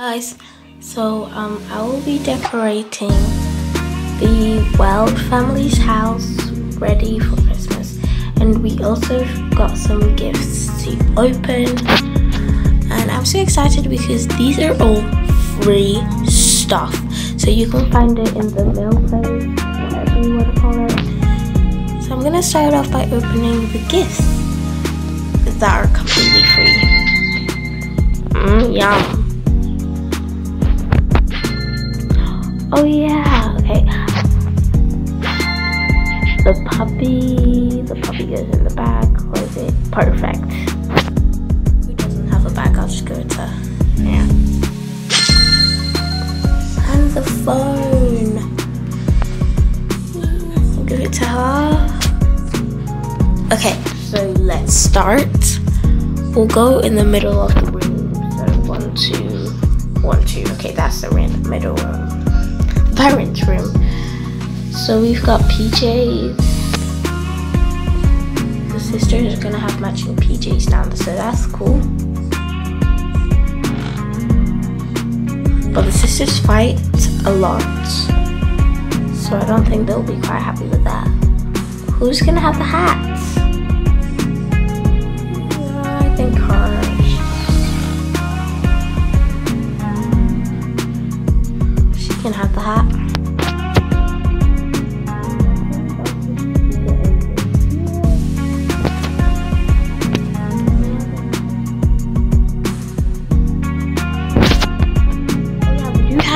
guys so um i will be decorating the wild family's house ready for christmas. And we also got some gifts to open. And i'm so excited because these are all free stuff. So you can find it in the mail place whatever you want to call it. So i'm gonna start off by opening the gifts that are completely free. Mm, yum Oh yeah, okay. The puppy, the puppy goes in the bag, close it, perfect. Who doesn't have a give to, yeah. And the phone. Give it to her. Okay, so let's start. We'll go in the middle of the room. So one, two, one, two. Okay, that's the middle room parents' room. So we've got PJs. The sisters are gonna have matching PJs now, so that's cool. But the sisters fight a lot. So I don't think they'll be quite happy with that. Who's gonna have the hats?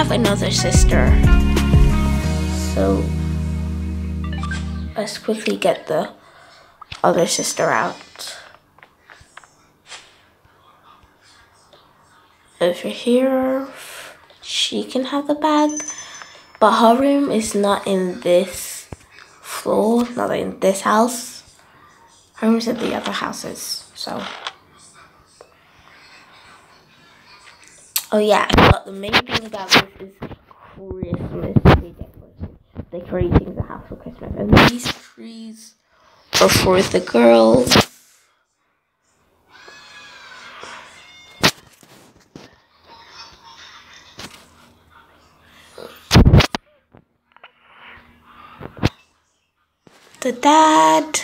Have another sister. So let's quickly get the other sister out. Over here, she can have the bag, but her room is not in this floor, not in this house. Her room's at the other houses, so. Oh yeah, but the main thing about this is Christmas tree decoration. Decorating the house for Christmas. And these trees are for the girls. The dad.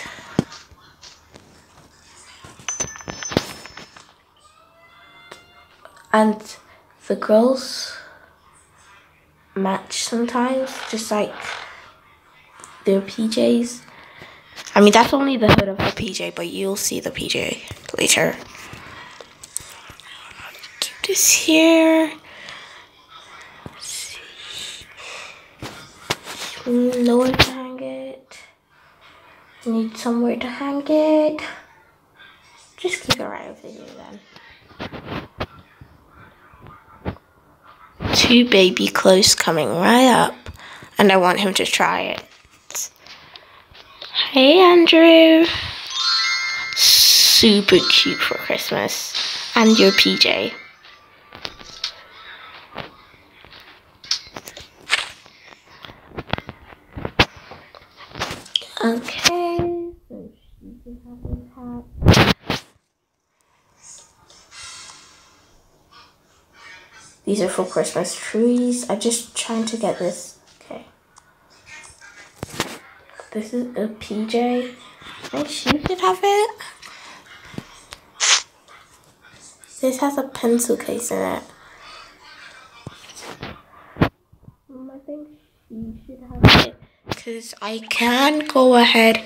And the girls match sometimes, just like their PJs. I mean, that's only the hood of the PJ, but you'll see the PJ later. Keep this here. Nowhere to hang it. Need somewhere to hang it. Just keep it right over here then. Two baby clothes coming right up and I want him to try it. Hey Andrew! Super cute for Christmas. And your PJ. Okay, so she can have his hat. These are for Christmas trees. I'm just trying to get this. Okay. This is a PJ. I think she should have it. This has a pencil case in it. Um, I think she should have it. Because I can go ahead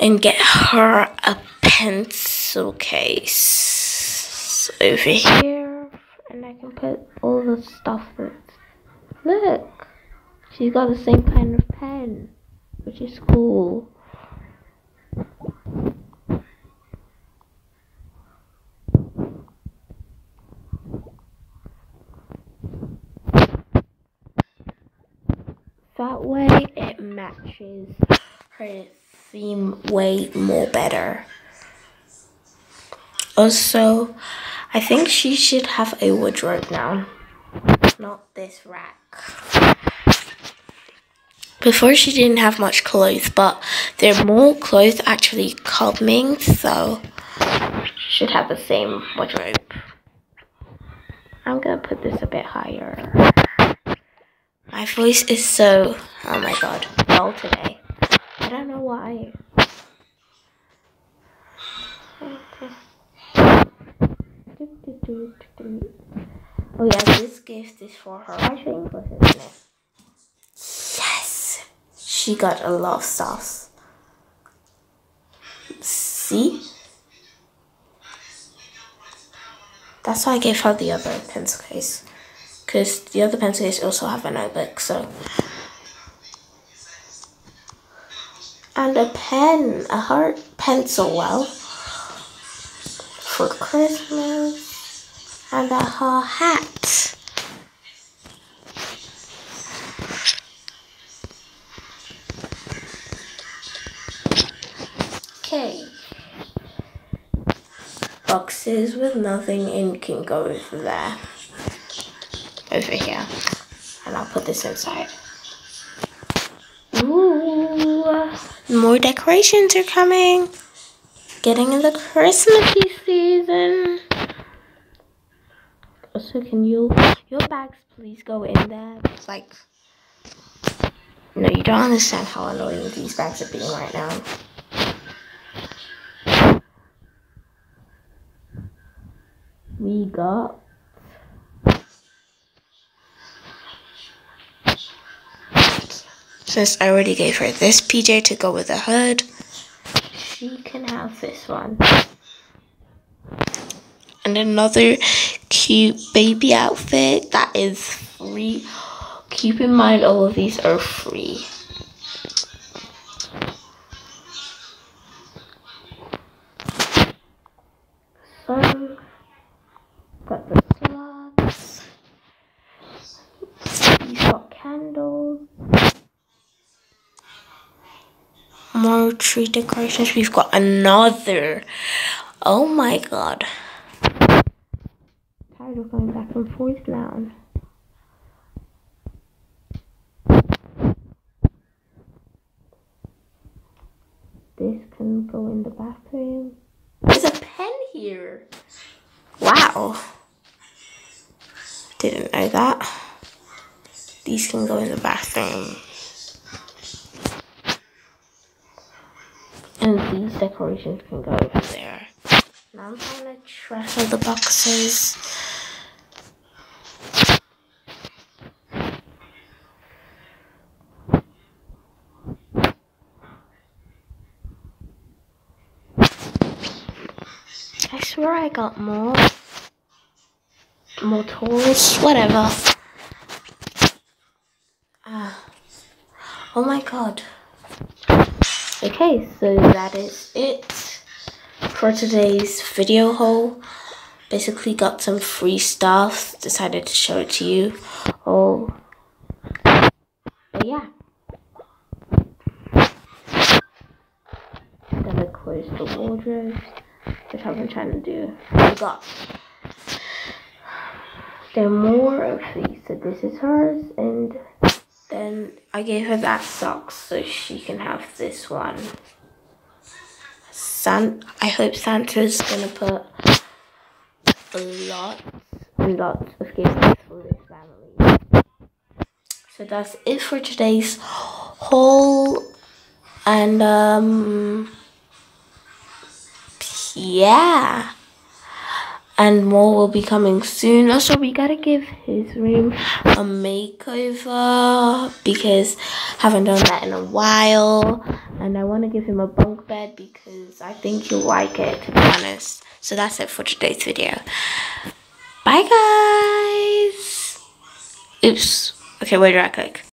and get her a pencil case over here and I can put all the stuff that. Look! She's got the same kind of pen, which is cool. That way it matches her theme way more better. Also, I think she should have a wardrobe now, not this rack. Before she didn't have much clothes, but there are more clothes actually coming, so she should have the same wardrobe. I'm gonna put this a bit higher. My voice is so, oh my god, dull today. I don't know why. Oh yeah, this gift is for her, I think? Yes! She got a lot of stuff. See? That's why I gave her the other pencil case. Because the other pencil case also have a notebook, so. And a pen, a heart pencil, well. For Christmas. And a her hat. Okay boxes with nothing in can go over there. Over here. And I'll put this inside. Ooh, more decorations are coming. Getting in the Christmassy season. So can you, your bags please go in there? It's like, no, you don't understand how annoying these bags are being right now. we got since I already gave her this PJ to go with the hood, she can have this one. And another cute baby outfit that is free. Keep in mind all of these are free. So got the slots. He's got candles. More tree decorations. We've got another. Oh my god. Of going back and forth now. This can go in the bathroom. There's a pen here. Wow. Didn't know that. These can go in the bathroom. And these decorations can go over there. Now I'm gonna trash all the boxes. I swear I got more motors, whatever. Ah. Oh my god. Okay, so that is it for today's video haul. Basically got some free stuff, decided to show it to you. Oh, but yeah. Close the wardrobe, which I've been trying to do. I got there are more of these. So this is hers, and then I gave her that sock so she can have this one. San I hope Santa's gonna put a lot and lots of gifts for this family. So that's it for today's haul, and um, yeah and more will be coming soon. Also, we gotta give his room a makeover because I haven't done that in a while. And I want to give him a bunk bed because I think he'll like it, to be honest. So that's it for today's video. Bye, guys. Oops. Okay, where do I click?